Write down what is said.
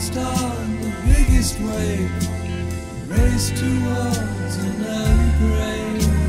danced on the biggest wave, raced towards another grave.